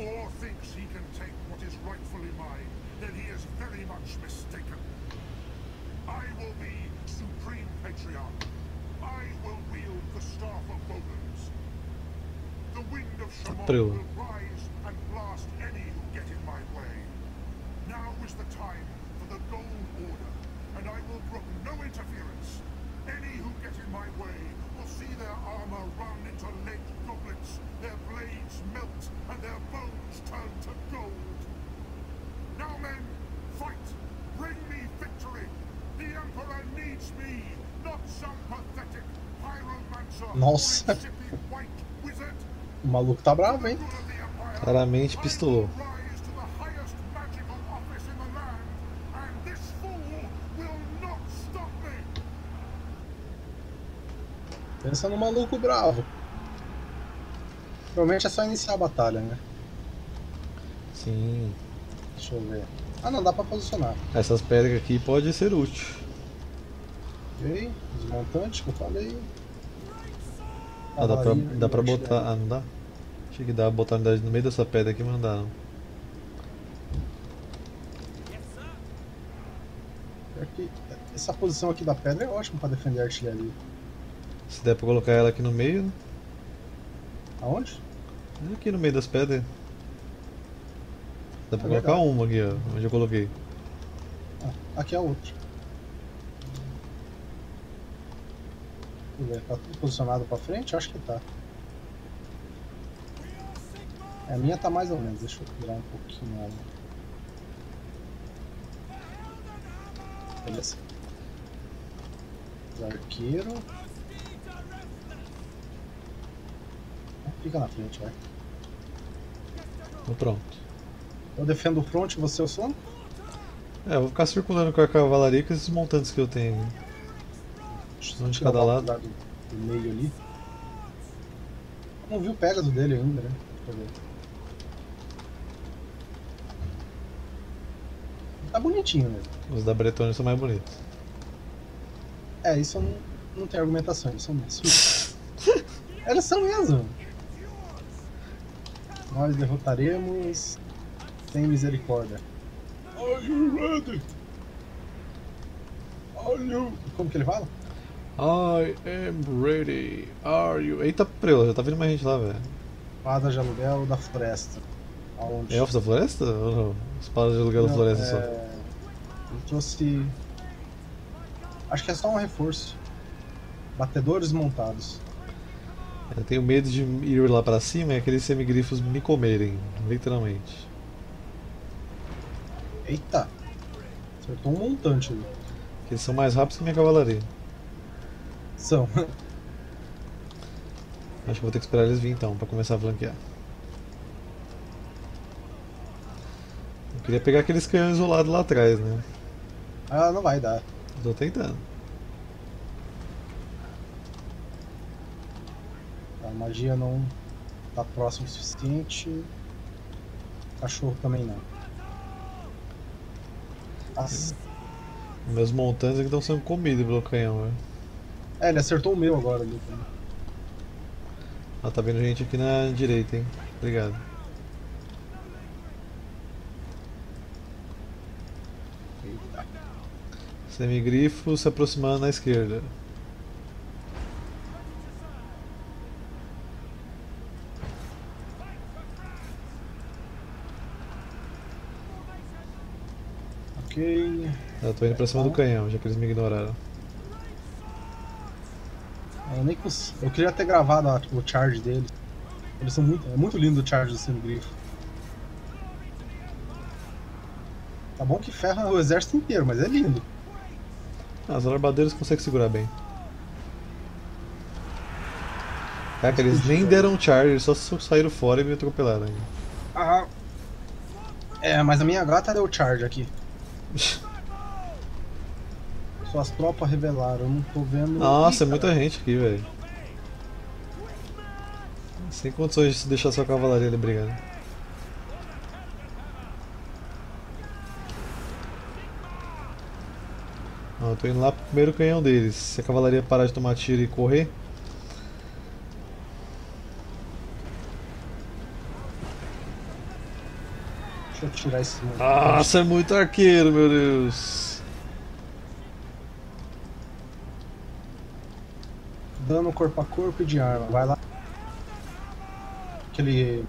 or thinks he can take what is rightfully mine, then he is very much mistaken. I will be Supreme Patriarch. I will wield the Staff of Bowlands. The wind of April. will rise and blast any who get in my way. Now is the time for the Gold Order, and I will brook no interference. Any who get in my way will see their armor run into lead goblets, their blades melt, and their bones turn to gold. Now, men, fight! Bring me victory! The Emperor needs me, not some pathetic pyromancer Nossa. O maluco tá bravo, hein? Claramente pistolou. rise to the highest magical office in the land, and this fool will not stop me! Pensa no maluco bravo. Provavelmente é só iniciar a batalha, né? Sim. Deixa eu ver. Ah, não, dá pra posicionar. Essas pedras aqui pode ser útil. Ok, desmontante que eu falei. Ah, dá pra, dá pra botar. Ah, não dá? Achei que pra botar unidade no meio dessa pedra aqui, mas não dá não. Que Essa posição aqui da pedra é ótima pra defender a artilharia. Se der pra colocar ela aqui no meio, né? Aonde? aqui no meio das pedras. Dá pra É colocar uma aqui, ó, onde eu coloquei. Ah, aqui é a outra. Tá tudo posicionado pra frente? Acho que tá. É, a minha tá mais ou menos, deixa eu virar um pouquinho ela. Beleza. Arqueiro. Fica na frente, vai. Então pronto. Eu defendo o front, você o flanco? É, eu vou ficar circulando com a cavalaria com esses montantes que eu tenho. Eu Um de cada o lado. Do, meio ali. Não vi o Pegasus dele ainda, né? Deixa eu ver. Tá bonitinho mesmo. Os da Bretônia são mais bonitos. É, isso eu não, não tem argumentação, eles são mesmo. eles são mesmo. Nós derrotaremos sem misericórdia. Are you ready? Are you... Como que ele fala? I am ready. Are you? Eita, prela, já tá vindo mais gente lá, velho. Espada de aluguel da floresta. Aonde? Elfos da floresta? Ou não? Espada de aluguel da Não, floresta é, só. Ele trouxe. Acho que é só um reforço. Batedores montados. Eu tenho medo de ir lá pra cima e aqueles semigrifos me comerem, literalmente. Eita! Acertou um montante ali. Porque eles são mais rápidos que minha cavalaria. São. Acho que vou ter que esperar eles vir então, pra começar a flanquear. Eu queria pegar aqueles canhões isolados lá atrás, né? ah, não vai dar. Tô tentando. A magia não tá próximo o suficiente. Cachorro também não. Nossa. Meus montantes aqui estão sendo comidos pelo canhão, velho. É, ele acertou o meu agora ali também. Ah, tá vindo gente aqui na direita, hein? Obrigado. Eita. Semigrifo se aproximando na esquerda. Ok. Eu tô indo pra cima do canhão, já que eles me ignoraram. Eu nem cons... Eu queria ter gravado a- o charge dele. Eles são muito. É muito lindo o charge do semigrifo. Tá bom que ferra o exército inteiro, mas é lindo. Ah, os alarbadeiros conseguem segurar bem. Caraca, eles nem deram charge, eles só saíram fora e me atropelaram ainda. Ah. É, mas a minha gata deu charge aqui. Suas tropas revelaram, eu não tô vendo. Nossa, Ih, é muita cara. gente aqui, velho. Sem condições de deixar sua cavalaria ali brigando. Ó, eu tô indo lá pro primeiro canhão deles. Se a cavalaria parar de tomar tiro e correr. Deixa eu tirar esse. Nossa, é muito arqueiro, meu Deus. Dano corpo a corpo e de arma. Vai lá. Aquele.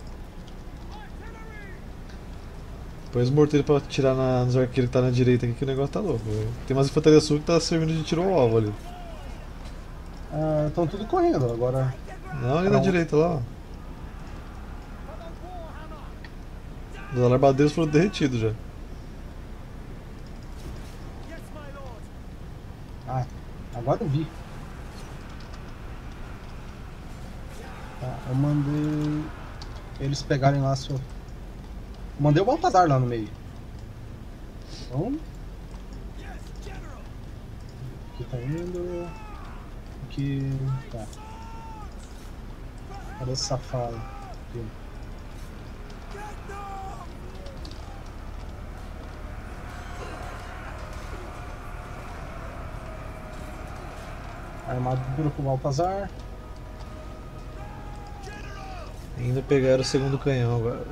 Põe os morteiros pra tirar na, nos arqueiros que tá na direita aqui que o negócio tá louco. velho. Tem umas infantaria sul que tá servindo de tiro ao alvo ali. Estão tudo correndo agora. Não, ali na Pronto. direita lá, ó. Os alarbadeiros foram derretidos já. Ah, agora eu vi. Tá, eu mandei eles pegarem lá a sua. Mandei o Baltazar lá no meio. Então. Aqui tá indo. Aqui. Tá. Cadê esse safado? Aqui. Armadura pro Baltazar. Ainda pegaram o segundo canhão agora.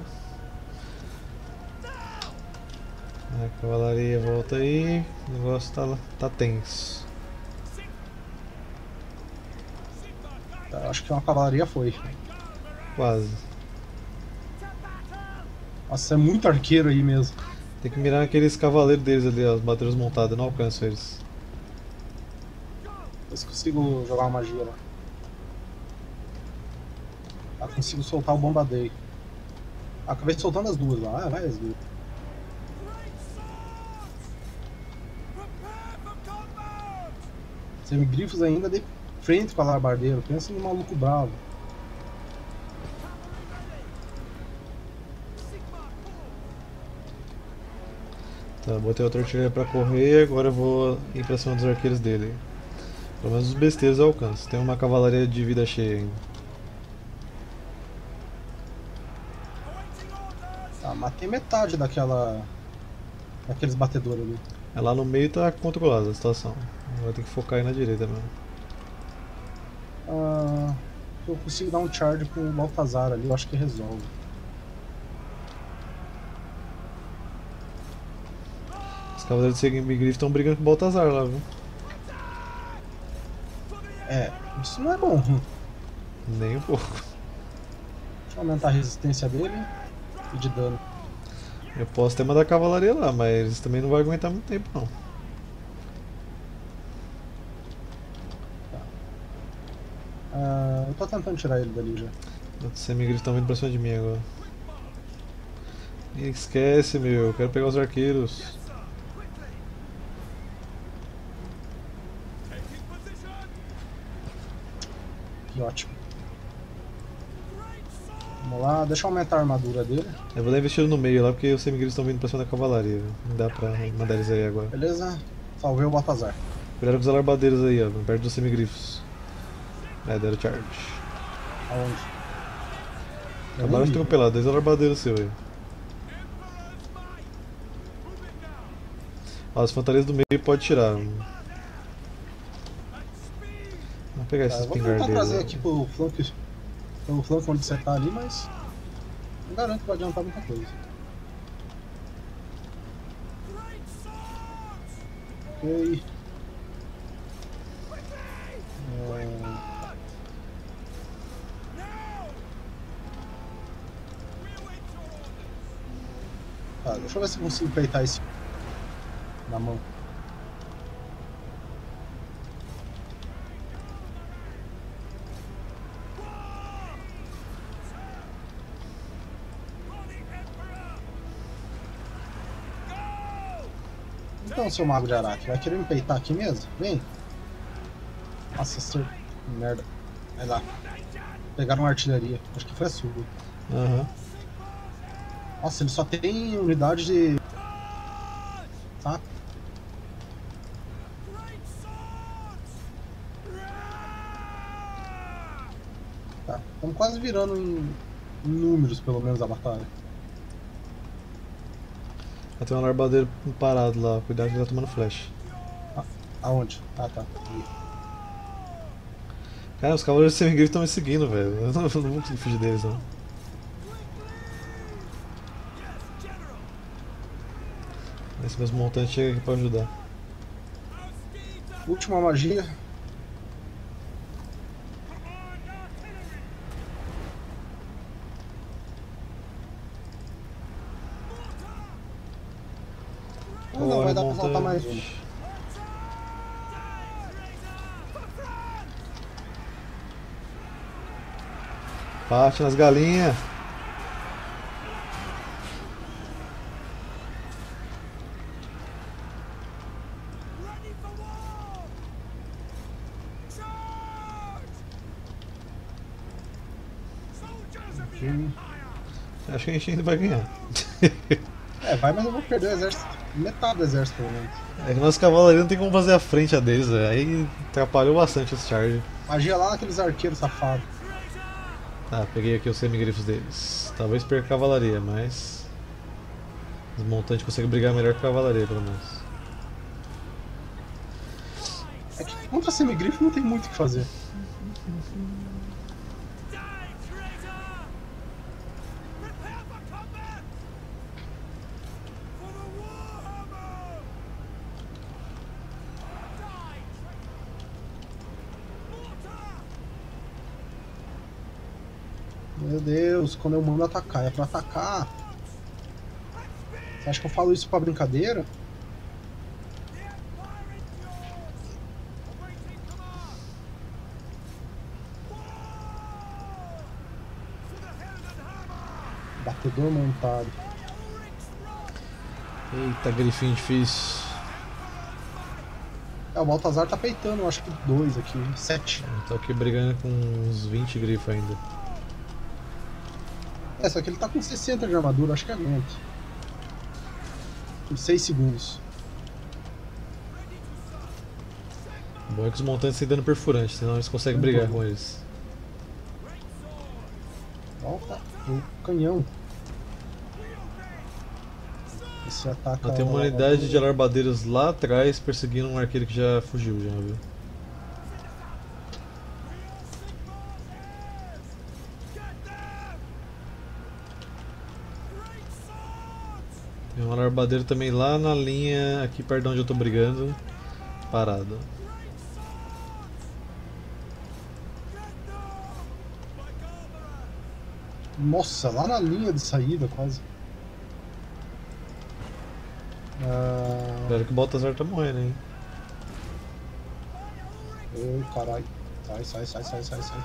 A cavalaria volta aí. O negócio tá, tá tenso. Tá, acho que uma cavalaria foi. Quase. Nossa, é muito arqueiro aí mesmo. Tem que mirar aqueles cavaleiros deles ali, ó, os bateiros montados. Eu não alcanço eles. Se consigo jogar uma magia lá. Consigo soltar o bombardeio. Ah, acabei soltando as duas lá. Ah, vai as duas. Semigrifos ainda de frente com a labardeiro. Pensa no maluco bravo. Tá, botei outra artilharia pra correr, agora eu vou ir pra cima dos arqueiros dele. Pelo menos os besteiros eu alcanço. Tem uma cavalaria de vida cheia ainda. Matei metade daquela. daqueles batedores ali. É lá no meio tá controlada a situação. Agora tem que focar aí na direita mesmo. Ah, eu consigo dar um charge com o Baltazar ali, eu acho que resolve. Os cavaleiros de Seguimigriff estão brigando com o Baltazar lá, viu? É, isso não é bom. Nem um pouco. Deixa eu aumentar a resistência dele e de dano. Eu posso até mandar a cavalaria lá, mas eles também não vão aguentar muito tempo não. Ah, eu tô tentando tirar ele dali já. Os Semigriffs estão vindo pra cima de mim agora. Esquece, meu. Eu quero pegar os arqueiros. Que ótimo. Vamos lá, deixa eu aumentar a armadura dele. Eu vou dar investido no meio lá porque os Semigriffs estão vindo pra cima da cavallaria. viu? Não dá pra mandar eles aí agora. Beleza? Salvei o Baltazar. Cuidado com os alarbadeiros aí, ó. Perto dos Semigrifos. É, deram charge. Aonde? Eu Acabaram de atropelar, dois alarbadeiros seu aí. Ó, as fantasias do meio pode tirar. Vamos pegar Tá, esses eu vou tentar trazer aqui pro flanco, pelo flanco onde você tá ali, mas não garanto que vai adiantar muita coisa. Ok. É, Tá, deixa eu ver se consigo peitar esse na mão. Então, seu mago de Araque, vai querer me peitar aqui mesmo? Vem. Nossa, ser... merda. Vai lá. Pegaram uma artilharia. Acho que foi a sua. Aham. Nossa, ele só tem unidade de. Tá? Tá. Estamos quase virando em, em números, pelo menos, a batalha. Vai ter um alarbadeiro parado lá, cuidado que ele tá tomando flash. Aonde? Ah, tá. Cara, os cavaleiros de Semigriff estão me seguindo, velho. Eu não, eu não vou conseguir fugir deles, não. Esse mesmo montante chega aqui pra ajudar. Última magia. Ah, não, vai dar pra soltar mais uma. Parte nas galinhas. Acho que a gente ainda vai ganhar. É, vai, mas eu vou perder o exército. Metade do exército, pelo menos. É que nossa cavalaria não tem como fazer a frente a deles, velho. aí atrapalhou bastante esse charge. Magia lá naqueles arqueiros safados. Tá, peguei aqui os semigrifos deles. Talvez perca a cavalaria, mas. Os montantes conseguem brigar melhor que a cavalaria, pelo menos. É que contra semigrifo não tem muito o que fazer. Die, traitor! Prepare for combat! For the Warhammer! Die, traitor! Mortar! Meu Deus, quando eu mando atacar, é pra atacar. Você acha que eu falo isso pra brincadeira? Batedor montado. Eita, grifinho difícil. É, o Baltazar tá peitando, acho que dois aqui, sete. Eu tô aqui brigando com uns 20 grifos ainda. É, só que ele tá com 60 de armadura, acho que aguenta. Por 6 segundos. O bom é que os montantes têm dano perfurante, senão eles conseguem brigar com eles. Volta o canhão. Esse ataca. Ela tem uma unidade de alarbadeiros lá atrás perseguindo um arqueiro que já fugiu, já viu? Tem um alarbadeiro também lá na linha, aqui perto de onde eu tô brigando, parado. Nossa, lá na linha de saída quase. Ah, Espero que o Baltazar tá morrendo, hein? Ai, caralho. Sai, sai, sai, sai, sai, sai.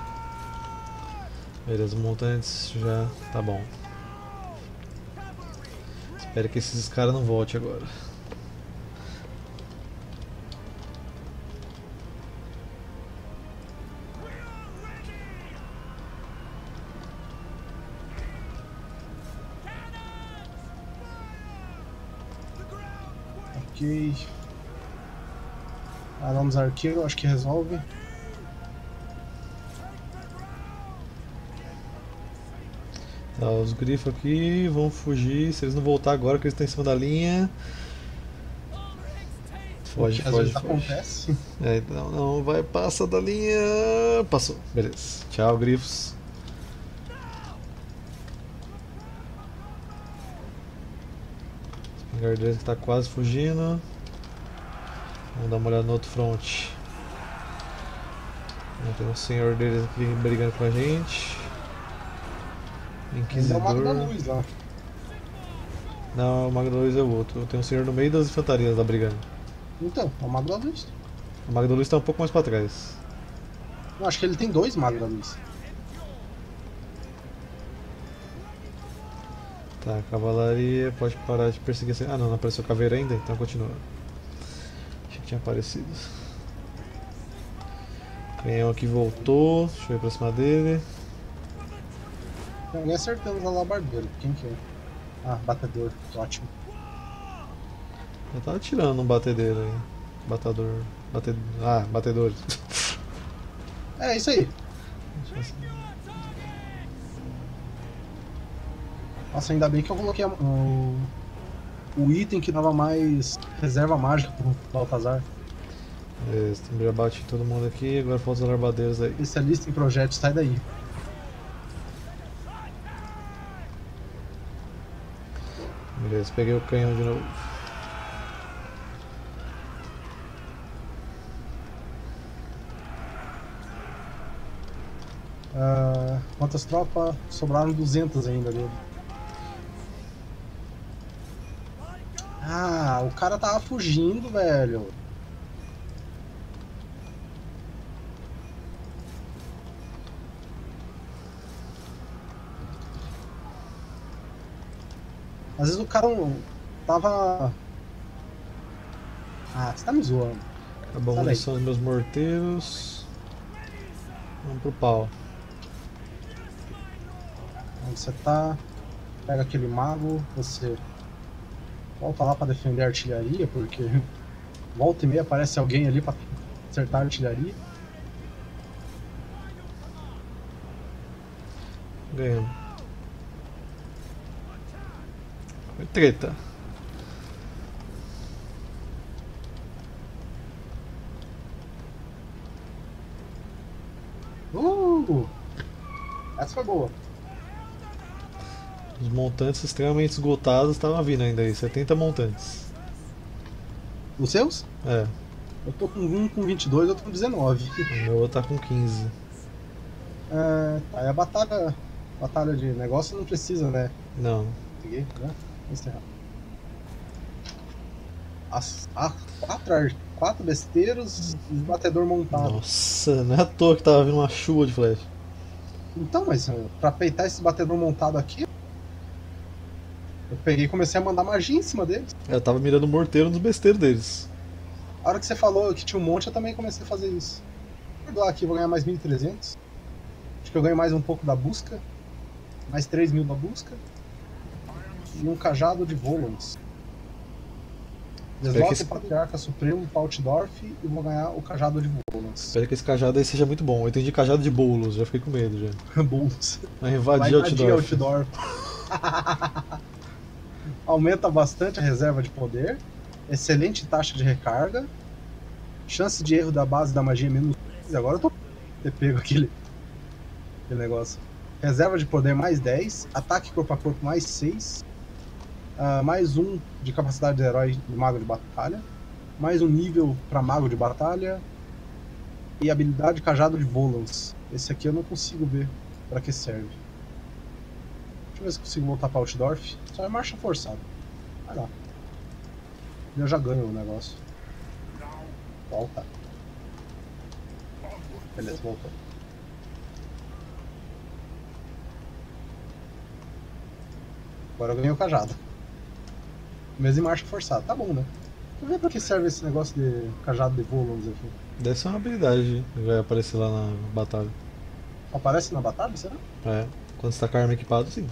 Beleza, montantes já tá bom. Espero que esses caras não voltem agora. Ok. Aramos arqueiro, acho que resolve. Tá, os grifos aqui vão fugir. Se eles não voltar agora, que eles estão em cima da linha. Foge, às foge, vezes foge. acontece. É, não, não, vai, passa da linha. Passou, beleza. Tchau, grifos. Espingardeiro que tá quase fugindo. Vamos dar uma olhada no outro front. Tem um senhor deles aqui brigando com a gente. Ainda é o Mago da Inquisidor. Luz lá. Não, o Mago da Luz é o outro. Tem um senhor no meio das infantarias lá brigando. Então, é o Mago da Luz. O Mago da Luz tá um pouco mais pra trás. Eu acho que ele tem dois Magos da Luz. Tá, cavalaria, pode parar de perseguir. Ah não, não apareceu caveira ainda, então continua. Achei que tinha aparecido. Canhão aqui voltou, deixa eu ir pra cima dele. Tem alguém acertando os alabardeiros. Quem que é? Ah, batedor. Ótimo. Eu tava tirando um batedeiro aí. Batador. Bate... Ah, batedores. É isso aí. Nossa, ainda bem que eu coloquei o, o item que dava mais reserva mágica pro Baltazar. Beleza, tem já bate em todo mundo aqui, agora falta os alarbadeiros aí. Especialista em projetos, sai daí. Beleza, peguei o canhão de novo. Uh, quantas tropas? Sobraram 200 ainda dele. Ah, o cara tava fugindo, velho. Às vezes o cara tava. Ah, você tá me zoando. A Sai munição dos meus morteiros. Vamos pro pau. Onde você tá? Pega aquele mago, você volta lá pra defender a artilharia, porque volta e meia aparece alguém ali pra acertar a artilharia. Ganhamos. Foi treta. Uh! Essa foi boa. Os montantes extremamente esgotados estavam vindo ainda aí. 70 montantes. Os seus? É, Eu tô com um com 22, eu tô com 19. o meu tá com 15. É, tá, e a batalha, batalha de negócio não precisa, né? Não. Peguei, né? Encerrar. As, ah, quatro, quatro besteiros e batedor montado. Nossa, não é à toa que tava vindo uma chuva de flecha. Então, mas eh, pra peitar esse batedor montado aqui, eu peguei e comecei a mandar magia em cima deles. Eu tava mirando o morteiro nos besteiros deles. A hora que você falou que tinha um monte, eu também comecei a fazer isso. Vou doar aqui, vou ganhar mais 1.300. Acho que eu ganho mais um pouco da busca. Mais 3 mil da busca. E um cajado de Volans. Desloque que esse- o Patriarca Supremo para Altdorf e vou ganhar o cajado de Volans. Espero que esse cajado aí seja muito bom. Eu entendi cajado de bolos, já fiquei com medo já. Bônus. Vai invadir Outdoor. Outdoor. Aumenta bastante a reserva de poder. Excelente taxa de recarga. Chance de erro da base da magia menos 15. Agora eu tô ter pego aquele, aquele negócio. Reserva de poder mais 10. Ataque corpo a corpo mais 6. Ah, mais um de capacidade de herói de mago de batalha. Mais um nível para mago de batalha. E habilidade cajado de Volans. Esse aqui eu não consigo ver para que serve. Deixa eu ver se consigo voltar para Altdorf. Só é marcha forçada. Vai lá. Eu já ganho o negócio. Volta. Beleza, voltou. Agora eu ganhei o cajado. Mesmo em marcha forçada. Tá bom, né? Eu ver pra que serve esse negócio de cajado de volums aqui. Deve ser uma habilidade que vai aparecer lá na batalha. Aparece na batalha, será? É. Quando você tá com a arma equipada, sim.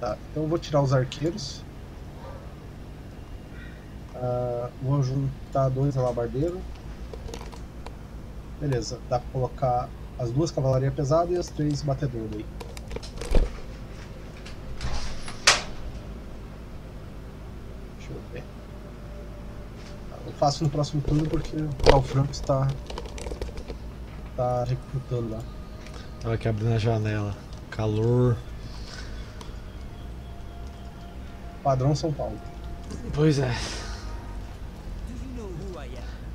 Tá, então eu vou tirar os arqueiros. Ah, vou juntar dois alabardeiros. Beleza, dá pra colocar as duas cavalarias pesadas e as três batedores aí. Deixa eu ver. Tá, Eu faço no próximo turno porque o Franco está. tá recrutando lá. Tava aqui abrindo a janela. Calor. Padrão São Paulo. Pois é.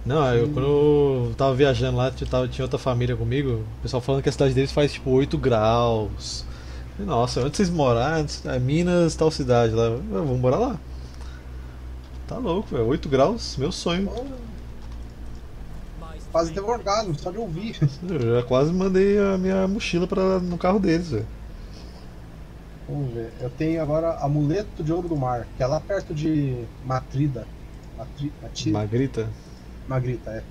Não, eu quando eu tava viajando lá, tinha, tava- tinha outra família comigo, o pessoal falando que a cidade deles faz tipo 8 graus. Nossa, onde vocês moram? Ah, é Minas, tal cidade lá. Vamos morar lá. Tá louco, velho. 8 graus, meu sonho. Quase um orgasmo, só de ouvir. Eu já quase mandei a minha mochila pra, no carro deles, velho. Vamos ver. Eu tenho agora Amuleto de Ouro do Mar, que é lá perto de Matrida. Matri... Matri... Magrita? Magrita, é.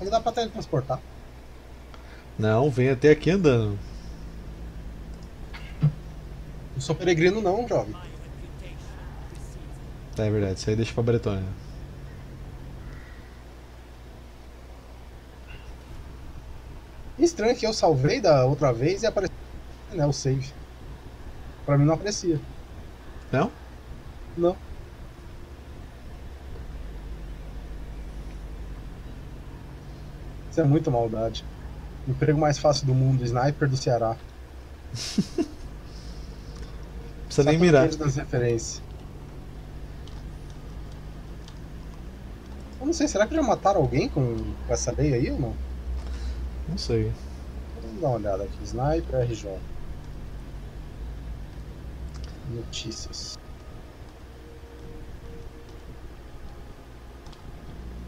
Aí dá pra teletransportar. Não, vem até aqui andando. Não sou peregrino não, jovem. É verdade, isso aí deixa pra Bretônia. Estranho que eu salvei da outra vez e apareceu né, o save. Pra mim não aparecia. Não? Não. Isso é muita maldade. Emprego mais fácil do mundo, sniper do Ceará. Precisa Só nem mirar. das referências. Eu não sei, será que já mataram alguém com, com essa lei aí ou não? Não sei. Vamos dar uma olhada aqui. Sniper RJ. Notícias.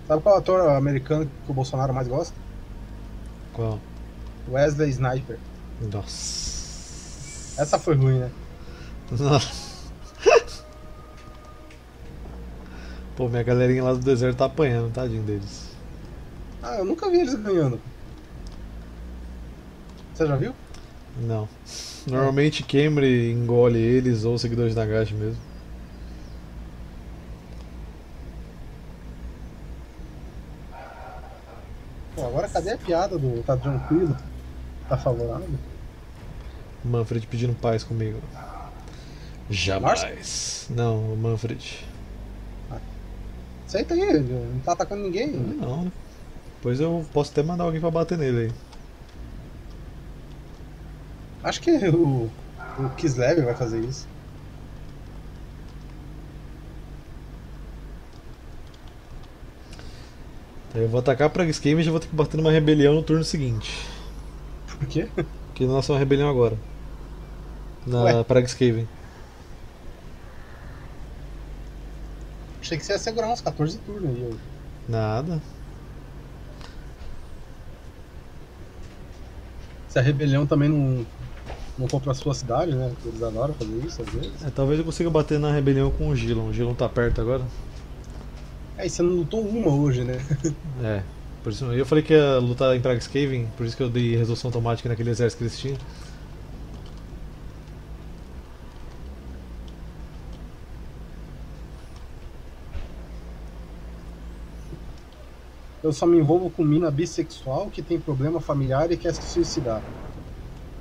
Sabe qual ator americano que o Bolsonaro mais gosta? Qual? Wesley Sniper. Nossa. Essa foi ruim, né? Nossa. Pô, minha galerinha lá do deserto tá apanhando, tadinho deles. Ah, eu nunca vi eles ganhando. Você já viu? Não. Normalmente Camry engole eles ou seguidores da Nagashi mesmo. Pô, agora cadê a piada do tá tranquilo? Tá favorável? Manfred pedindo paz comigo. Jamais. Não, o Manfred. Aceita aí, ele não tá atacando ninguém. Não, né? Pois eu posso até mandar alguém pra bater nele aí. Acho que o, o Kislev vai fazer isso. Aí eu vou atacar a Prague Escape e já vou ter que bater numa rebelião no turno seguinte. Por quê? Porque nós uma rebelião agora. Na Ué? Prague Skaven. Achei que você ia segurar uns 14 turnos aí. Nada. Se a rebelião também não, não for pra sua cidade, né? Eles adoram fazer isso às vezes. É, talvez eu consiga bater na rebelião com o Gilon. O Gilon tá perto agora. É, e você não lutou uma hoje, né? É. Por isso, eu falei que ia lutar em Prague Skaven, por isso que eu dei resolução automática naquele exército que eles tinham. Eu só me envolvo com mina bissexual que tem problema familiar e quer se suicidar.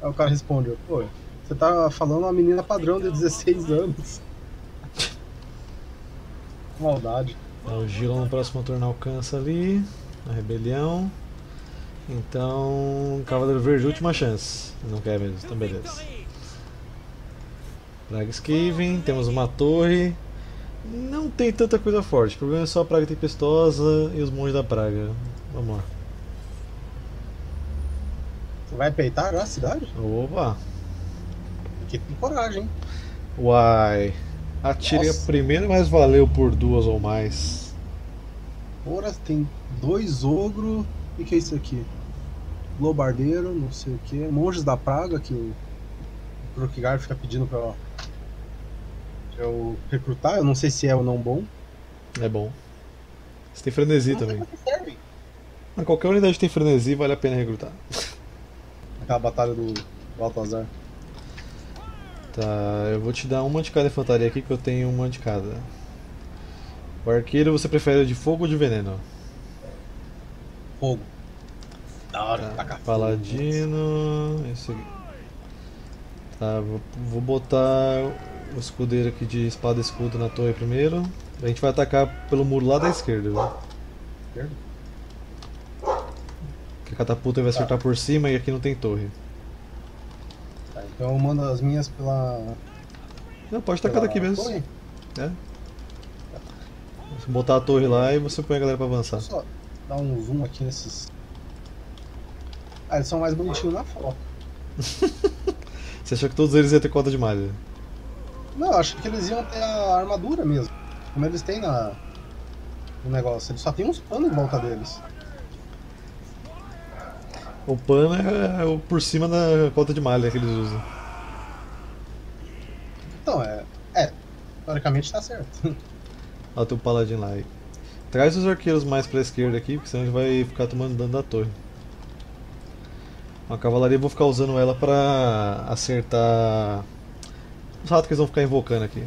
Aí o cara responde, pô, você tá falando uma menina padrão de 16 anos. Maldade. O Gilon no próximo turno alcança ali. A rebelião. Então. Cavaleiro Verde, última chance. Não quer mesmo, então beleza. Praga Skaven, temos uma torre. Não tem tanta coisa forte. O problema é só a Praga Tempestosa e os monges da Praga. Vamos lá. Você vai peitar já a cidade? Opa! Que tem coragem, hein? Uai! Atirei a primeira, mas valeu por duas ou mais. Ora, tem dois ogro e que é isso aqui? Globardeiro, não sei o que. Monges da Praga, que o Krokgar fica pedindo pra eu recrutar. Eu não sei se é ou não bom. É bom. Você tem frenesi também. que servem. Mas qualquer unidade que tem frenesi vale a pena recrutar. Aquela batalha do, Baltazar. Tá, eu vou te dar uma de cada infantaria aqui que eu tenho uma de cada. O arqueiro você prefere de fogo ou de veneno? Fogo. Da hora, Tá, tacar fogo. paladino. Esse aqui. Tá, vou, vou botar o escudeiro aqui de espada e escudo na torre primeiro. A gente vai atacar pelo muro lá da esquerda, viu? Esquerda? Que a catapulta vai acertar por cima e aqui não tem torre. Tá, então eu mando as minhas pela. Não, pode tacar daqui mesmo. torre. É. Você botar a torre lá e você põe a galera pra avançar. Só dar um zoom aqui nesses. Ah, eles são mais bonitinhos na foto. Você achou que todos eles iam ter cota de malha? Não, acho que eles iam ter a armadura mesmo. Como eles têm na. No negócio. Eles só tem uns panos em volta deles. O pano é o por cima da cota de malha que eles usam. Então, é. É. Teoricamente tá certo. Tem o paladino lá. aí. Traz os arqueiros mais pra esquerda aqui, porque senão a gente vai ficar tomando dano da torre. A cavalaria eu vou ficar usando ela pra acertar os ratos que eles vão ficar invocando aqui.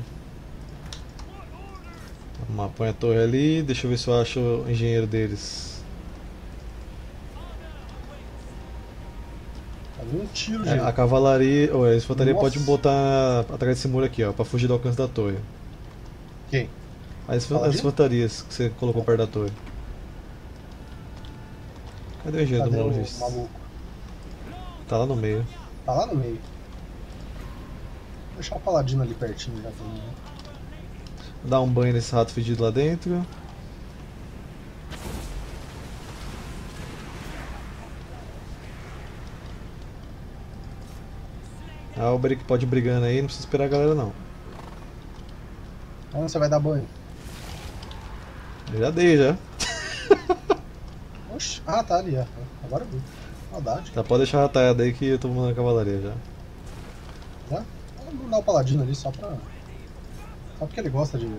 Vamos lá, põe a torre ali, deixa eu ver se eu acho o engenheiro deles. Tá um tiro, É, a cavalaria, ou a infantaria pode botar atrás desse muro aqui, ó, pra fugir do alcance da torre. Quem? As, as infantarias que você colocou perto da torre. Cadê o engenheiro Cadê do maluco? Tá lá no meio. Tá lá no meio. Deixar o paladino ali pertinho já também. né? Vou dar um banho nesse rato fedido lá dentro. A Alberic pode ir brigando aí, não precisa esperar a galera não. Onde você vai dar banho? Eu já dei já. Oxi. Ah, tá ali, ó. Agora eu vi. Saudade. Tá, pode deixar a rataiada aí que eu tô mandando a cavalaria já. Vou mandar o paladino ali só pra. Só porque ele gosta de.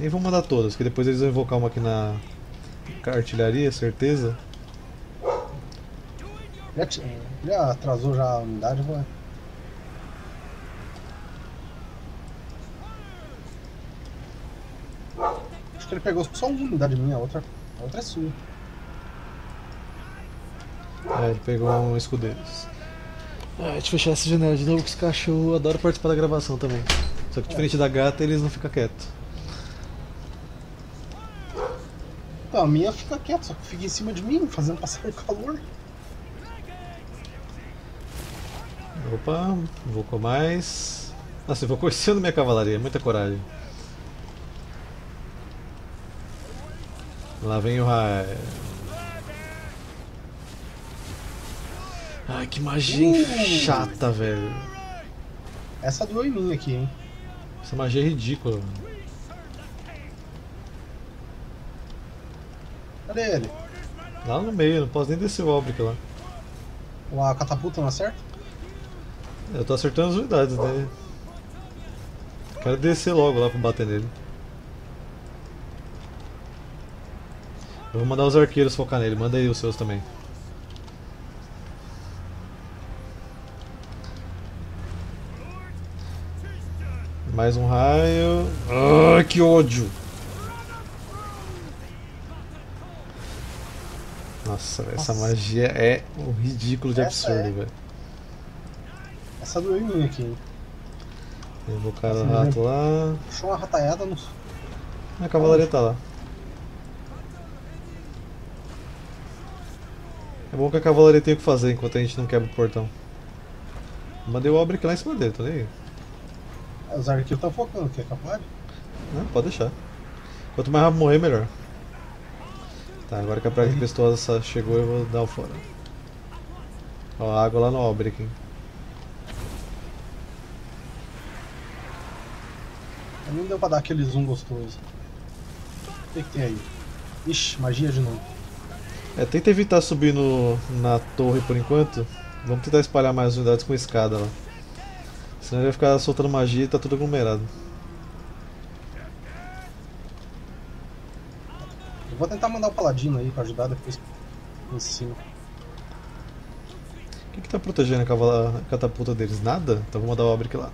E vou mandar todas, que depois eles vão invocar uma aqui na artilharia, certeza. Já, já atrasou já a unidade. Acho que ele pegou só uma unidade minha, a outra, a outra é sua. É, ele pegou um escudeiros. Ah, deixa eu fechar essa janela de novo, que os cachorros adoram participar da gravação também. Só que diferente da gata, eles não ficam quietos. Então, a minha fica quieta, só que fica em cima de mim, fazendo passar o calor. Opa, invocou mais. Nossa, invocou esse ano minha cavalaria, muita coragem. Lá vem o raio. Ai, que magia Uh. chata, velho. Essa doeu em mim aqui, hein? Essa magia é ridícula. Cadê ele? Lá no meio, não posso nem descer o Obrick lá. A catapulta não acerta? Eu tô acertando as unidades, né? Quero descer logo lá pra bater nele. Eu vou mandar os arqueiros focar nele, manda aí os seus também. Mais um raio. Ah, que ódio! Nossa, velho, essa Nossa. magia é um ridículo de Essa absurdo, é. velho. Essa doeu em mim aqui? Invocar o rato lá. Puxou uma rataiada no. A cavalaria tá lá. É bom que a cavalaria tem o que fazer enquanto a gente não quebra o portão. Mandei o Obrick lá em cima dele, tô nem Os arqueiros estão focando, quer capaz? Não, pode deixar. Quanto mais rápido morrer, melhor. Tá, agora que a praga tempestuosa chegou, eu vou dar o fora. Ó, a água lá no hein. Não deu pra dar aquele zoom gostoso. O que, que tem aí? Ixi, magia de novo. É, tenta evitar subir no, na torre por enquanto. Vamos tentar espalhar mais unidades com escada lá. Senão ele vai ficar soltando magia e tá tudo aglomerado. Eu vou tentar mandar o paladino aí pra ajudar depois em cima. O que, que tá protegendo a, cavala- a catapulta deles? Nada? Então vou mandar o Obrick lá.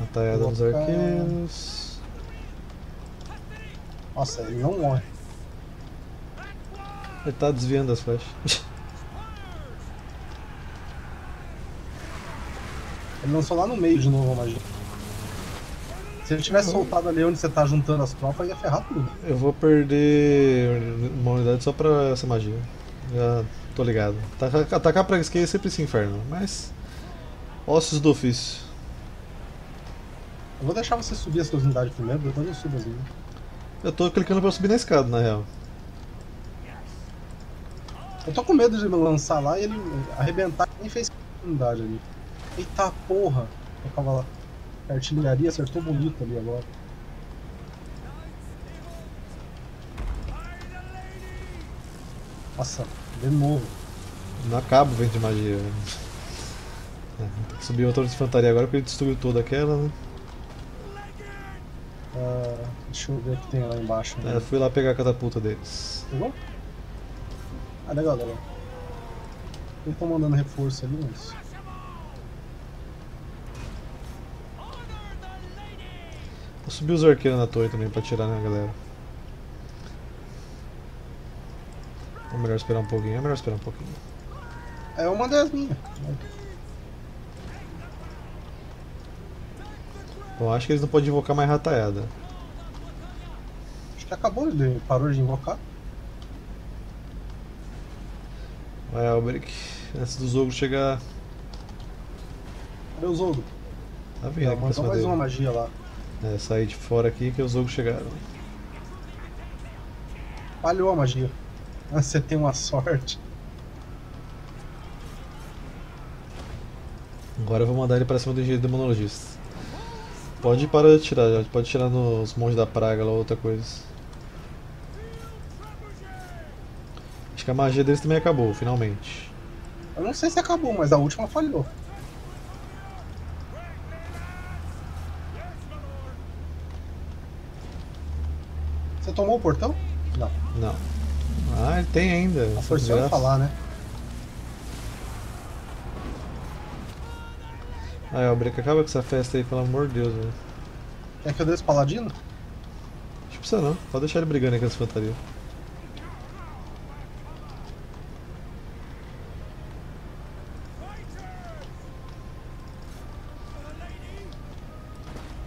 Batalhada dos arqueiros. Nossa, ele não morre. Ele tá desviando das flechas. Ele lançou lá no meio de novo a magia. Se ele tivesse soltado ali onde você tá juntando as tropas, ia ferrar tudo. Eu vou perder uma unidade só pra essa magia. Já tô ligado. Atacar, atacar pra esquerda é sempre esse inferno, mas. Ossos do ofício. Eu vou deixar você subir as suas unidades primeiro, depois eu subo as minhas. Eu tô clicando pra subir na escada, na real. Eu tô com medo de lançar lá e ele arrebentar e nem fez unidade ali. Eita porra! O cavalo. A artilharia acertou bonito ali agora. Nossa, de novo. Não acaba o vento de magia. É, tem que subir outra de infantaria agora porque ele destruiu toda aquela, né? Ah, deixa eu ver o que tem lá embaixo. né? É, fui lá pegar a catapulta deles. Pegou? Legal, legal. Eles estão mandando reforço ali, mas. Vou subir os arqueiros na torre também pra tirar né, galera. Ou melhor esperar um pouquinho? É melhor esperar um pouquinho. É, eu mandei as minhas. Bom, acho que eles não podem invocar mais rataiada. Acho que acabou, ele parou de invocar. Vai, Alberic. Antes do Zogo chegar. Cadê o Zogo? Tá vindo aqui pra mandou cima mais dele. uma magia lá. É, sair de fora aqui que os Zogos chegaram. Falhou a magia. Ah, Você tem uma sorte. Agora eu vou mandar ele pra cima do engenheiro demonologista. Pode parar de tirar. Pode tirar nos monges da praga lá, outra coisa. Que a magia deles também acabou, finalmente. Eu não sei se acabou, mas a última falhou. Você tomou o portão? Não. Não. Ah, ele tem ainda. A força vai falar, né? Aí, ó, Breca, acaba com essa festa aí, pelo amor de Deus, velho. Quer que eu desça o paladino? Acho que precisa não. Pode deixar ele brigando aí com essa infantaria.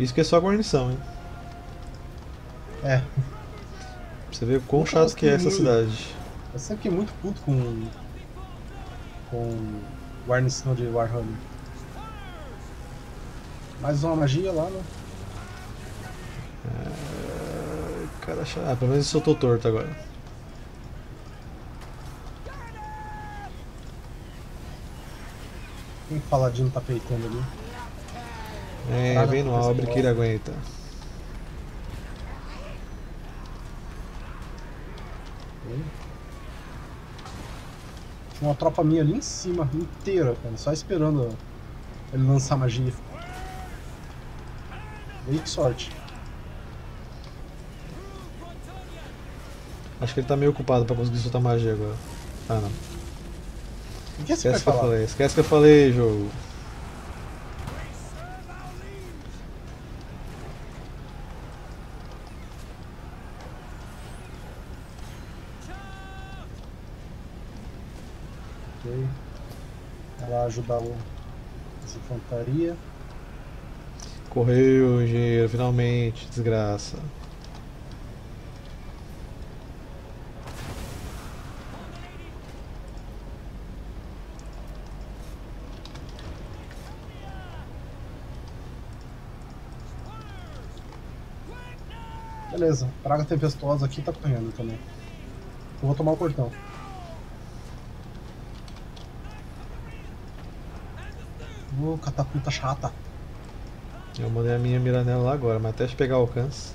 Isso que é só guarnição, hein? É. Pra você ver o quão Nunca chato que é essa cidade. Eu sempre fiquei muito puto com. com. guarnição de Warhammer. Mais uma magia lá, né? Ai, Cara. Ah, pelo menos eu tô torto agora. Quem que o paladino tá peitando ali? É, vem no Albre que ele aguenta. Tinha uma tropa minha ali em cima, inteira, cara, só esperando ele lançar magia. E aí que sorte. Acho que ele tá meio ocupado pra conseguir soltar magia agora. Ah, não. Que você vai Esquece que eu falar? falei, esquece que eu falei, jogo. Ok. Vai lá ajudar o... essa infantaria. Correu, engenheiro, finalmente, desgraça. Beleza, praga tempestuosa aqui tá correndo também. Eu vou tomar o portão. Ô, catapulta chata. Eu mandei a minha mirar nela lá agora, mas até de pegar alcance.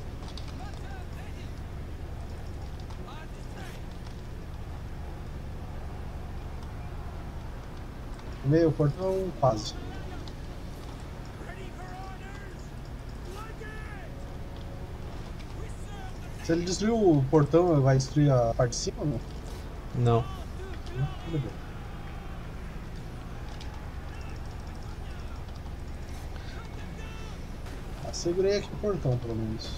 Meio portão, quase. Se ele destruir o portão, ele vai destruir a parte de cima ou não? Não. Não? Tudo bem. Segurei aqui o portão, pelo menos.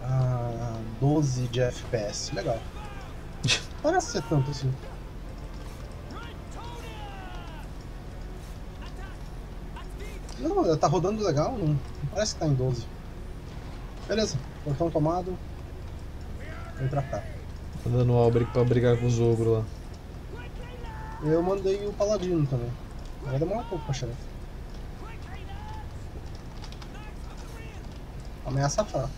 Ah, 12 de FPS, legal. Parece ser tanto assim. Não, tá rodando legal, não, parece que tá em 12. Beleza, portão tomado. Vem pra cá. Tô dando o Albre pra brigar com os ogros lá. Eu mandei o paladino também. Vai demorar um pouco pra chegar. Ameaça fraca.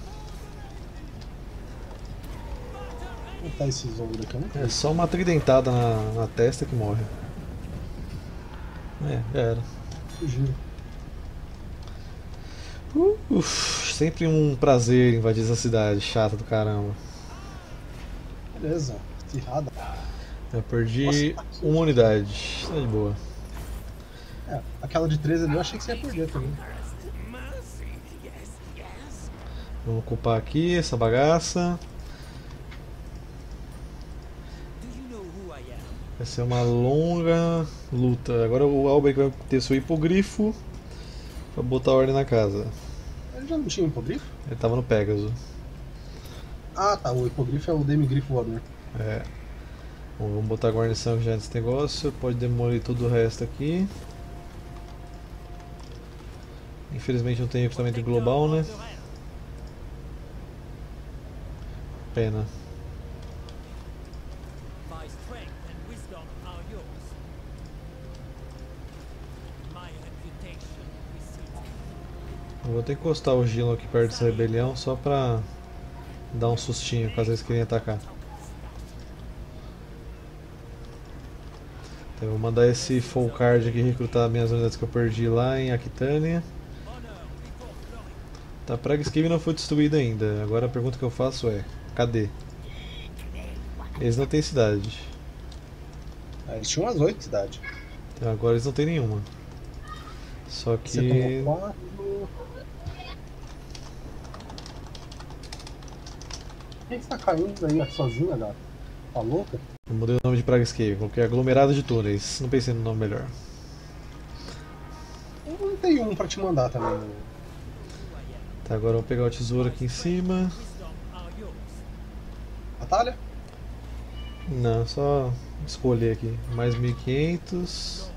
Como tá esses ogros aqui? É só uma tridentada na, na testa que morre. É, já era. Fugiram. Uf, sempre um prazer invadir essa cidade chata do caramba. Beleza, acirrada. Eu perdi Nossa, uma unidade. Tá de boa. É, aquela de 13 ali eu achei que você ia perder também. Vamos ocupar aqui essa bagaça. Vai ser uma longa luta. Agora o Albrecht vai ter seu hipogrifo pra botar ordem na casa. Ele já não tinha hipogrifo? Ele tava no Pegasus. Ah tá, o hipogrifo é o demigrifo voador. É. Bom, vamos botar a guarnição já nesse negócio. Pode demolir todo o resto aqui. Infelizmente não tem equipamento global, né? Pena. Vou ter que encostar o Gilo aqui perto dessa rebelião só pra dar um sustinho caso eles queiram atacar. Então, eu vou mandar esse full card aqui recrutar minhas unidades que eu perdi lá em Aquitânia. Tá, Praga Escape não foi destruída ainda. Agora a pergunta que eu faço é: cadê? Eles não têm cidade. Ah, Eles tinham umas oito cidades. Então, agora eles não têm nenhuma. Só Você que. tomou quatro. Por que que você tá caindo aí sozinha, gato? Tá louca? Eu mudei o nome de Praga Escape, coloquei aglomerado de túneis. Não pensei no nome melhor. Eu não tenho um pra te mandar também. né? Tá, agora eu vou pegar o tesouro aqui em cima. Batalha? Não, só escolher aqui. Mais 1500.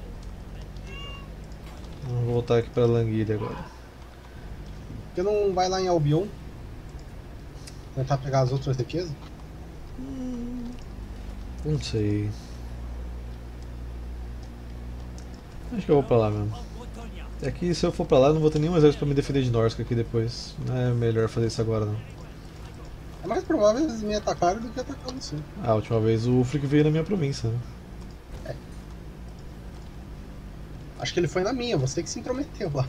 Vamos voltar aqui pra Languilha agora. Porque não vai lá em Albion? Tentar pegar as outras riquezas? Não sei. Acho que eu vou pra lá mesmo. É que se eu for pra lá, eu não vou ter nenhum exército pra me defender de Norsk aqui depois. Não é melhor fazer isso agora, não. É mais provável eles me atacarem do que atacar você. A última vez o Frick veio na minha província, né? Acho que ele foi na minha, você que se intrometeu lá.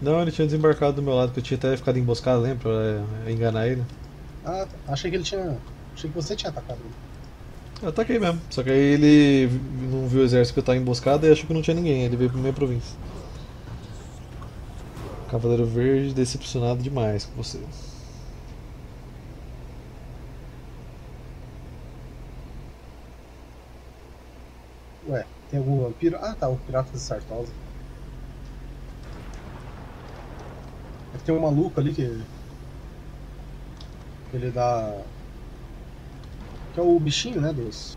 Não, ele tinha desembarcado do meu lado, que eu tinha até ficado emboscado, lembra? Pra é, enganar ele. Ah, achei que ele tinha. Achei que você tinha atacado ele. Eu ataquei mesmo. Só que aí ele não viu o exército que eu tava emboscado e achou que não tinha ninguém. Ele veio pra minha província. Cavaleiro Verde decepcionado demais com você. Ué, tem algum vampiro? Ah tá, o Pirata de Sartosa. É que tem um maluco ali que. que ele dá. Que é o bichinho, né? Dos.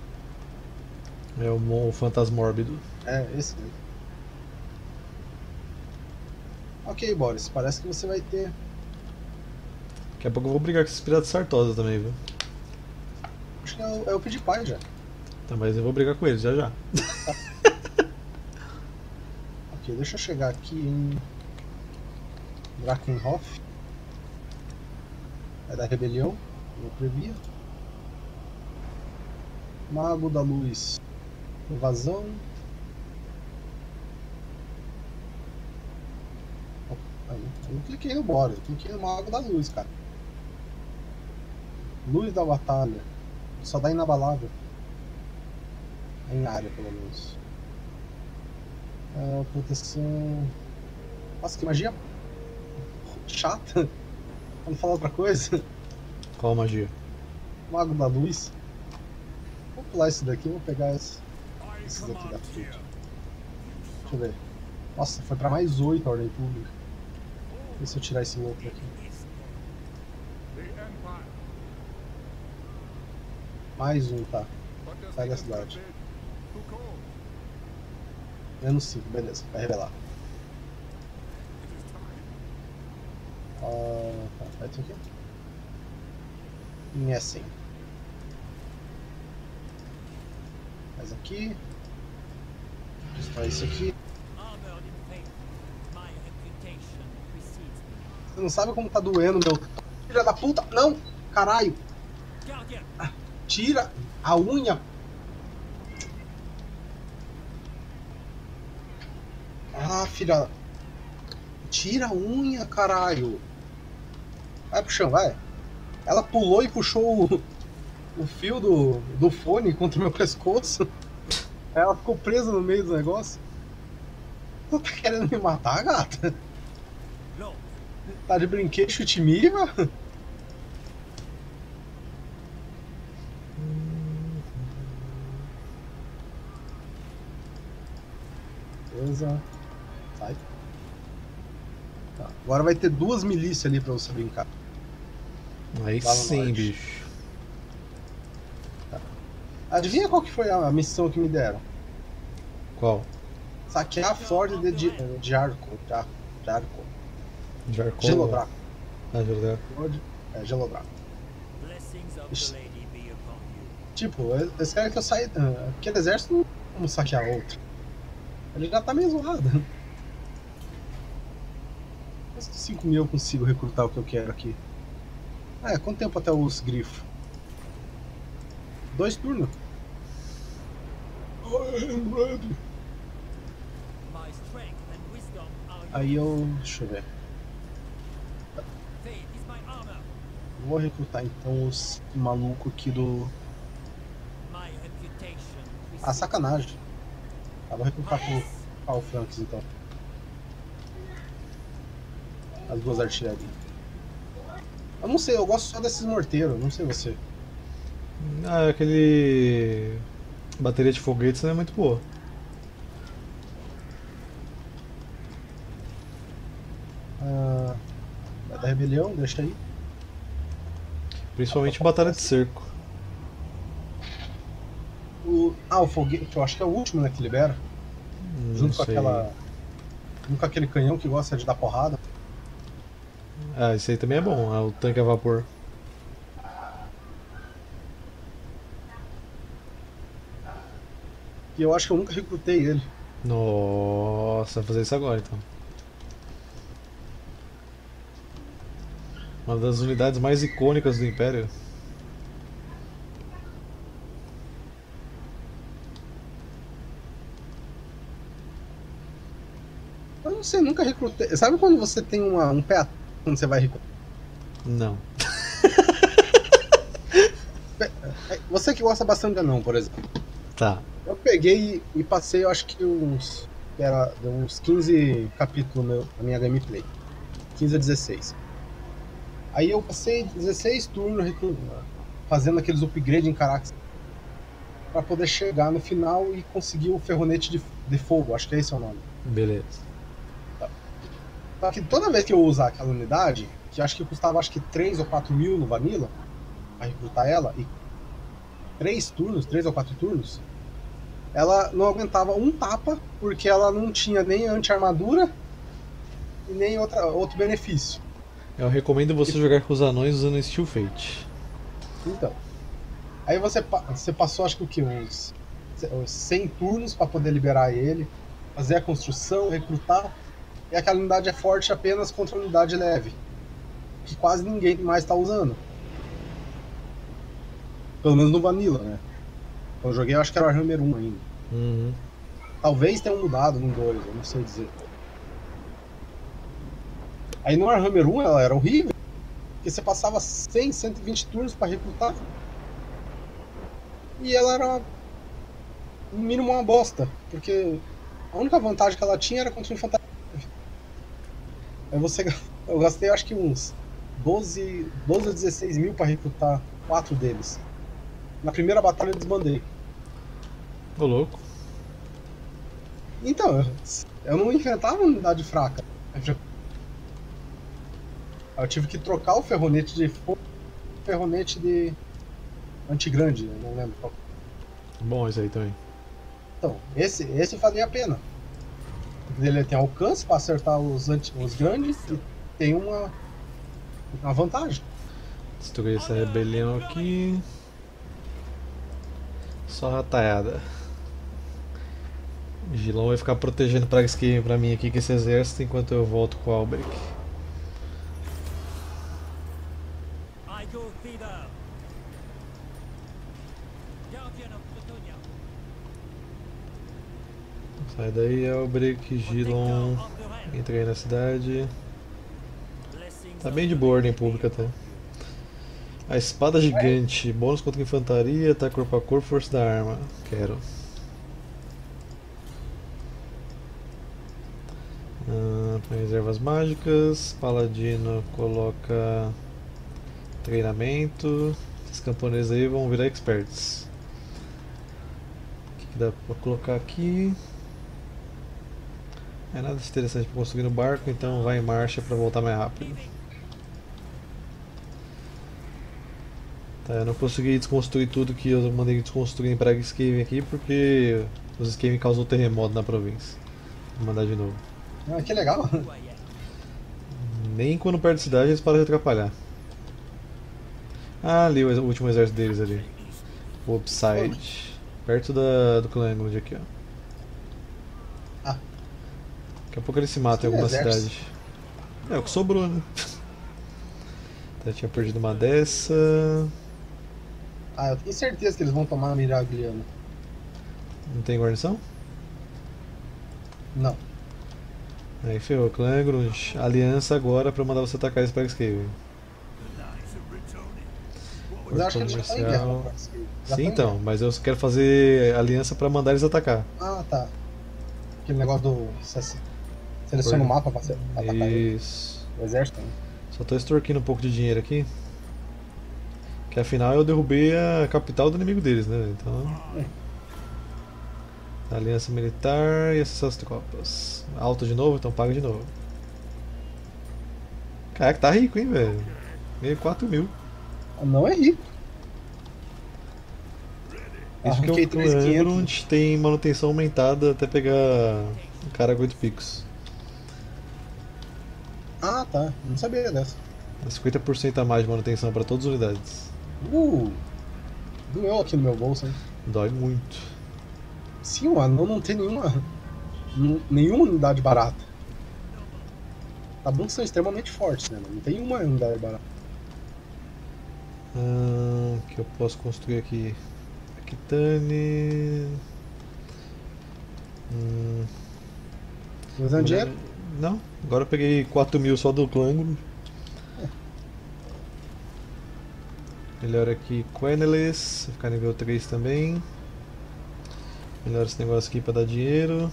É o Mon Fantasmórbido. É, esse daí. Ok, Boris, parece que você vai ter. Daqui a pouco eu vou brigar com esses piratas Sartosa também, viu? Acho que é o, é o PewDiePie já. Tá, mas eu vou brigar com eles já já. Ok, deixa eu chegar aqui em. Drakenhof. É da rebelião, eu previa. Mago da Luz. Aí, eu não cliquei no Boris, eu cliquei no Mago da Luz, cara. Luz da Batalha. Só dá inabalável. Em área, pelo menos. É, proteção. Nossa, que magia chata. Vamos falar outra coisa. Qual a magia? Mago da luz. Vou pular isso daqui, vou pegar esse. Esses aqui da frente. Deixa eu ver. Nossa, foi pra mais 8 a ordem pública. E se eu tirar esse outro aqui? Mais um, tá. Sai da cidade. Menos 5, beleza. Vai revelar. Faz isso aqui. Em Essen. Faz aqui. Destrói isso aqui. Você não sabe como tá doendo, meu. Filha da puta! Não! Caralho! Tira a unha! Ah, filha. Tira a unha, caralho! Vai pro chão, vai! Ela pulou e puxou o, o fio do, do fone contra o meu pescoço. Ela ficou presa no meio do negócio. Tu tá querendo me matar, gata? Tá de brinquedo, chute miva? Beleza. Sai. Tá, Agora vai ter duas milícias ali pra você brincar. Aí Lá no sim, norte. bicho. Adivinha qual que foi a missão que me deram? Qual? saquear a Ford de, de, de Arco. De Arco. De Arco. Jarcon. Gelodraco. Ah, Gelodraco. Ford, é, Gelodraco. Blessings of Ixi. the lady be upon you. Tipo, eles querem que eu saia. ah, Aquele exército não como saquear outro. Ele já tá meio zoado. Mas com 5 mil eu consigo recrutar o que eu quero aqui. Ah, é, quanto tempo até os grifos? Dois turnos. My strength and wisdom are Aí eu. Deixa eu ver. Vou recrutar então os malucos aqui do. Ah, sacanagem. Ah, vou recrutar pro Carl Franks então. As duas artilharias. Eu não sei, eu gosto só desses morteiros, não sei você. Ah, aquele. Bateria de foguetes não é muito boa. Ah, da rebelião, deixa aí. Principalmente batalha de cerco. O, ah, o foguete, eu acho que é o último né, que libera. Não Junto com sei. aquela. Junto com aquele canhão que gosta de dar porrada. Ah, esse aí também é bom, é o tanque a vapor. E eu acho que eu nunca recrutei ele. Nossa, vai fazer isso agora então. Uma das unidades mais icônicas do Império. Eu não sei, nunca recrutei. Sabe quando você tem uma, um pé quando você vai recrutar? Não. Você que gosta bastante de anão, por exemplo. Tá. Eu peguei e passei, eu acho que uns. Era uns 15 capítulos meu, na minha gameplay. 15 a 16. Aí eu passei 16 turnos fazendo aqueles upgrades em Carax pra poder chegar no final e conseguir o ferronete de, de fogo, acho que esse é o nome. Beleza. Só que toda vez que eu usar aquela unidade, que acho que custava acho que 3 ou 4 mil no Vanilla, pra recrutar ela, e 3 turnos, 3 ou 4 turnos, ela não aguentava um tapa, porque ela não tinha nem anti-armadura e nem outra, outro benefício. Eu recomendo você jogar com os anões usando Steel Fate. Então. Aí você, você passou acho que o que? Uns, uns 100 turnos para poder liberar ele, fazer a construção, recrutar. E aquela unidade é forte apenas contra a unidade leve. Que quase ninguém mais tá usando. Pelo menos no Vanilla, né? Quando eu joguei, eu acho que era o Warhammer 1 ainda. Uhum. Talvez tenha mudado no 2, eu não sei dizer. Aí no Warhammer 1 ela era horrível, porque você passava 100, 120 turnos para recrutar. E ela era no mínimo uma bosta, porque a única vantagem que ela tinha era contra o infantaria. Aí você eu gastei acho que uns 12, 12 a 16 mil para recrutar quatro deles. Na primeira batalha eu desbandei. Ô louco. Então, eu- não enfrentava uma unidade fraca. Eu tive que trocar o ferronete de ferronete de antigrande, não lembro qual. Bom esse aí também. Então, esse, esse valia a pena. Ele tem alcance para acertar os, anti, os grandes e tem uma, uma vantagem. Destruir essa rebelião aqui. Só rataiada. Gilão vai ficar protegendo Praga Escape pra mim aqui com esse exército enquanto eu volto com o Albrecht. Sai daí, Albrecht, Gilon. Realm. Entra aí na cidade. Tá bem de boa ordem pública até. you. A espada gigante, bônus contra infantaria, ataque corpo a corpo, força da arma. Quero. Ah, reservas mágicas. Paladino coloca treinamento. Esses camponeses aí vão virar experts. O que, que dá pra colocar aqui? É nada interessante pra construir no barco, então vai em marcha pra voltar mais rápido. Tá, eu não consegui desconstruir tudo que eu mandei desconstruir em Praga Escape aqui porque os Escape causou terremoto na província. Vou mandar de novo. Ah, que legal. Nem quando perto da cidade eles param de atrapalhar. Ah, ali o último exército deles ali. O Upside. Perto da, do Clanglund aqui, ó. Daqui a pouco eles se matam em alguma exército. cidade. É o que sobrou, né? Tinha perdido uma dessa. Ah, eu tenho certeza que eles vão tomar Miragliano. Não tem guarnição? Não. Aí ferrou, Clangrund. Aliança agora pra mandar você atacar esse Plaguescale. Mas eu acho que eles já estão Sim, então, mas eu quero fazer aliança pra mandar eles atacar. Ah, tá. Aquele negócio do. você Seleciona o mapa pra você atacar ele. Isso. o exército. Né? Só tô extorquindo um pouco de dinheiro aqui. Que afinal eu derrubei a capital do inimigo deles, né? Então. Aliança militar e essas tropas. Alto de novo, então paga de novo. Caraca, tá rico, hein, velho? Ganhei 4 mil. Não é rico. Isso que Arranquei o 3.500. Clangrund tem manutenção aumentada até pegar um cara com 8 picos. Ah, tá. Não sabia dessa. Dá 50% a mais de manutenção para todas as unidades. Uh! Doeu aqui no meu bolso, hein? Dói muito. Sim, o anão não tem nenhuma. nenhuma unidade barata. Tá bom que são extremamente fortes, né? Não tem uma unidade barata. Ahn, que eu posso construir aqui. Aquitane. Hum, Usando dinheiro? Não, agora eu peguei 4 mil só do Clango. Melhora aqui Quenelis, vai ficar nível 3 também. Melhora esse negócio aqui pra dar dinheiro.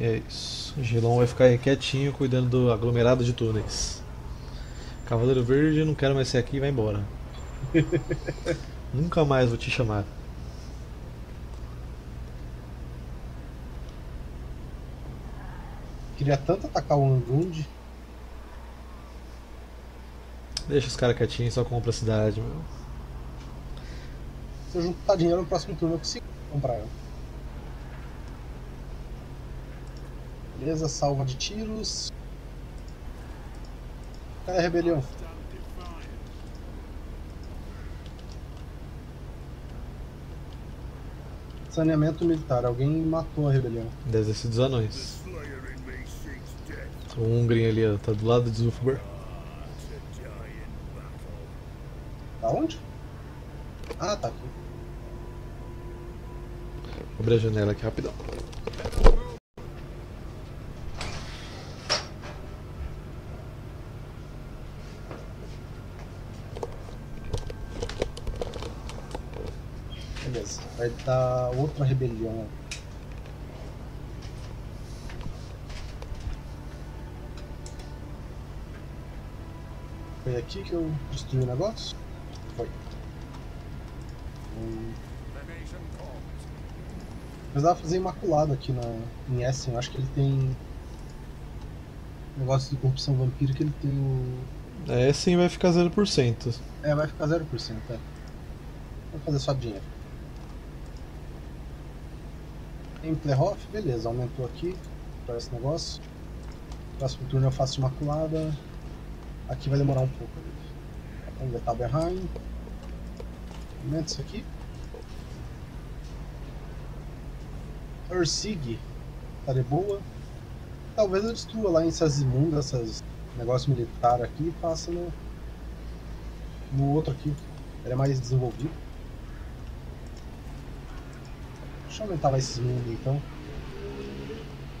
E é isso. O Gilon vai ficar quietinho cuidando do aglomerado de túneis. Cavaleiro Verde, não quero mais ser aqui, vai embora. Nunca mais vou te chamar. Queria tanto atacar o Angund. Deixa os caras quietinhos, só compra a cidade, meu. Se eu juntar dinheiro no próximo turno, eu consigo comprar ela. Beleza, salva de tiros. Cadê a rebelião? Saneamento militar. Alguém matou a rebelião. Deve ter sido os anões. O Hungrin ali, ó, tá do lado de Zulfbar. To die in battle. Da onde? Ah, tá aqui. Vou abrir a janela aqui rapidão. Beleza. Vai dar outra rebelião. Foi aqui que eu destruí o negócio? Foi. Hum, precisava fazer imaculado aqui na, em Essen. Eu acho que ele tem. Negócio de corrupção vampírica, ele tem o. É, sim vai ficar 0%. É, vai ficar 0%, é. Vou fazer só dinheiro. Em Playhoff, beleza, aumentou aqui para esse negócio. Próximo turno eu faço imaculada. Aqui vai demorar um pouco. Vamos ver Taberheim. Aumenta isso aqui. Ursig. Tá de boa. Talvez eu destrua lá em Sazimundo essas negócio militar aqui e faça no, no outro aqui. Ele é mais desenvolvido. Deixa eu aumentar lá esses mundos então.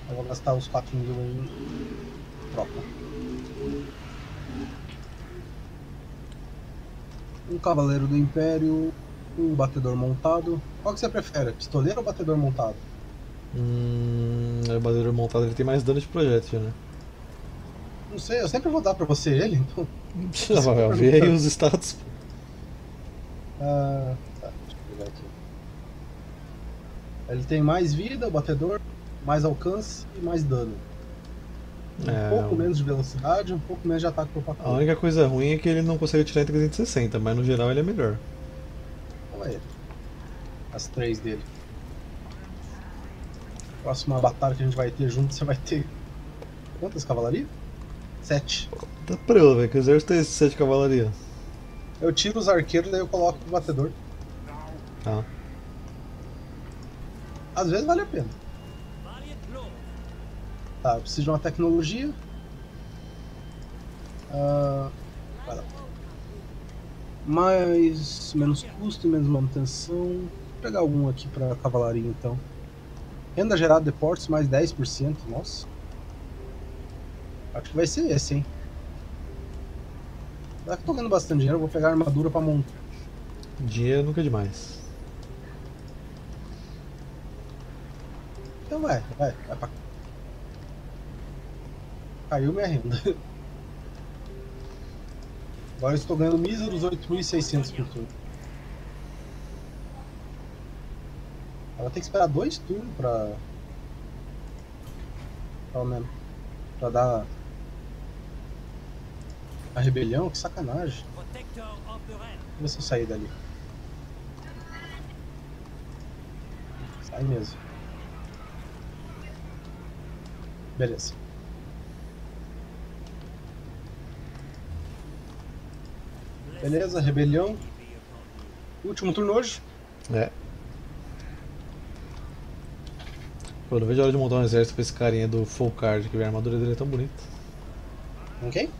Eu vou gastar os 4 mil em troca. Um cavaleiro do império, um batedor montado. Qual que você prefere? Pistoleiro ou batedor montado? Hum, o batedor montado ele tem mais dano de projétil, né? Não sei, eu sempre vou dar pra você ele, então. Já vai ver aí os status. Ah, tá, deixa eu pegar aqui. Ele tem mais vida, o batedor, mais alcance e mais dano. Um É, pouco menos de velocidade, um pouco menos de ataque por A patrulha. única coisa ruim é que ele não consegue atirar em 360, mas no geral ele é melhor. Olha ele. As três dele. Próxima batalha que a gente vai ter junto, você vai ter. Quantas cavalarias? Sete. Tá pra eu, velho, que o exército tem 7 cavalaria. Eu tiro os arqueiros, daí eu coloco o batedor. Tá. Às vezes vale a pena. Tá, eu preciso de uma tecnologia. Ah, vai lá. Mais. menos custo, menos manutenção. Vou pegar algum aqui pra cavalaria então. Renda gerada de portos mais 10%. Nossa. Acho que vai ser esse, hein? Já que eu tô ganhando bastante dinheiro, eu vou pegar armadura pra montar. Dinheiro nunca é demais. Então vai, vai, vai pra. Caiu minha renda. Agora eu estou ganhando míseros 8.600 por turno. Ela tem que esperar dois turnos pra. Pelo menos. Pra dar. A rebelião, que sacanagem. eu ver se eu sair dali. Sai mesmo. Beleza. Beleza, rebelião. Último turno hoje. É. Pô, não vejo a hora de montar um exército pra esse carinha do Folcard, que a armadura dele é tão bonita. Ok?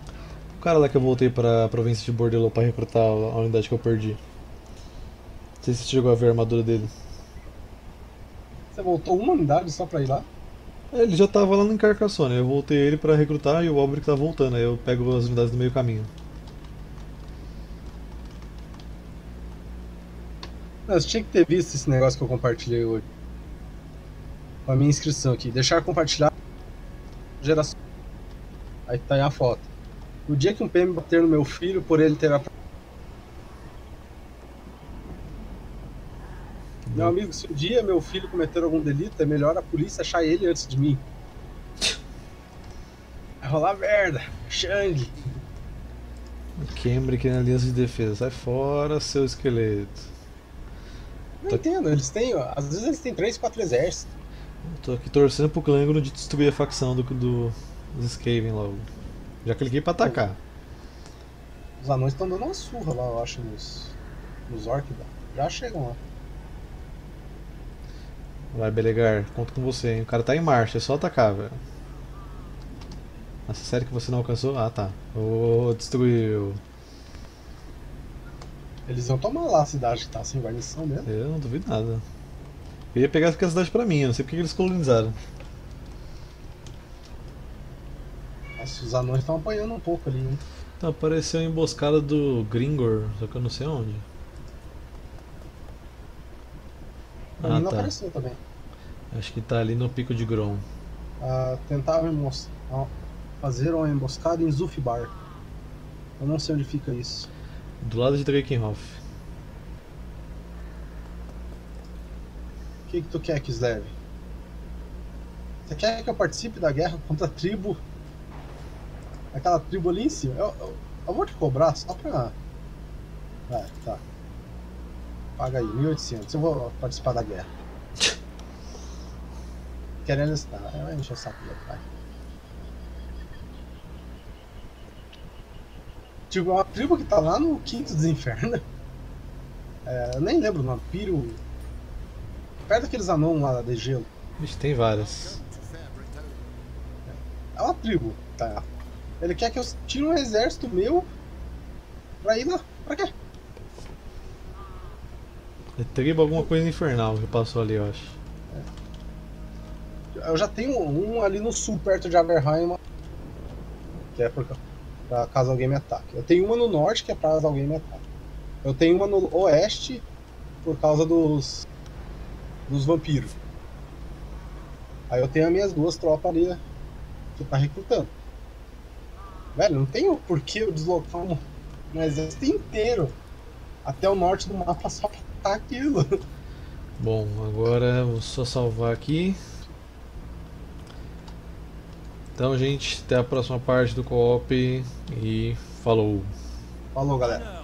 O cara lá que eu voltei pra província de Bordelô pra recrutar a unidade que eu perdi. Não sei se você chegou a ver a armadura dele. Você voltou uma unidade só pra ir lá? É, Ele já tava lá no Carcassonne, eu voltei ele pra recrutar e o Albrecht tá voltando, aí eu pego as unidades do meio caminho. Mas tinha que ter visto esse negócio que eu compartilhei hoje. Com a minha inscrição aqui. Deixar compartilhar. Geração. Aí tá aí a foto. O dia que um PM bater no meu filho por ele ter a. Meu amigo, se um dia meu filho cometer algum delito, é melhor a polícia achar ele antes de mim. Vai rolar merda. Shang. Cambridge na aliança de defesa, sai fora seu esqueleto. Não Tá- entendo, eles têm. ó, Às vezes eles têm 3, 4 exércitos. Tô aqui torcendo pro Clangro de destruir a facção do, do, dos Skaven logo. Já cliquei pra atacar. Os anões estão dando uma surra lá, eu acho, nos. Nos orcs. Já chegam lá. Vai, Belegar, conto com você, hein? O cara tá em marcha, é só atacar, velho. Nossa, sério que você não alcançou? Ah, tá. Ô, destruiu. Eles vão tomar lá a cidade que tá sem guarnição mesmo. Eu não duvido nada. Eu ia pegar aquela cidade pra mim, eu não sei porque que eles colonizaram. Nossa, os anões estão apanhando um pouco ali, hein? Então, apareceu a emboscada do Gringor, só que eu não sei onde. Pra Ah, não tá. apareceu também. Acho que tá ali no pico de Grom. Ah, tentavam embos- ah, fazer uma emboscada em Zufbar. Eu não sei onde fica isso. Do lado de Drakenhof. O que, que tu quer, Kislev? Você quer que eu participe da guerra contra a tribo? Aquela tribo ali em cima? Eu, eu, eu vou te cobrar só pra. Vai, tá. Paga aí, 1800. Eu vou participar da guerra. Querendo estar. Vai encher o saco do meu pai. Tipo, é uma tribo que tá lá no quinto dos infernos. É, eu nem lembro o nome. Piro. Perto daqueles anão lá de gelo. Vixe, tem várias. É uma tribo, tá? Ele quer que eu tire um exército meu pra ir lá. Pra quê? É tribo alguma coisa infernal que passou ali, eu acho. Eu já tenho um ali no sul, perto de Averheim, que é por, pra caso alguém me ataque. Eu tenho uma no norte, que é pra caso alguém me ataque. Eu tenho uma no oeste, por causa dos. dos vampiros. Aí eu tenho as minhas duas tropas ali que tá recrutando. Velho, não tem o porquê eu deslocar um, um exército inteiro até o norte do mapa só pra atacar aquilo. Bom, agora vou só salvar aqui. Então, gente, até a próxima parte do co-op e falou. Falou, galera.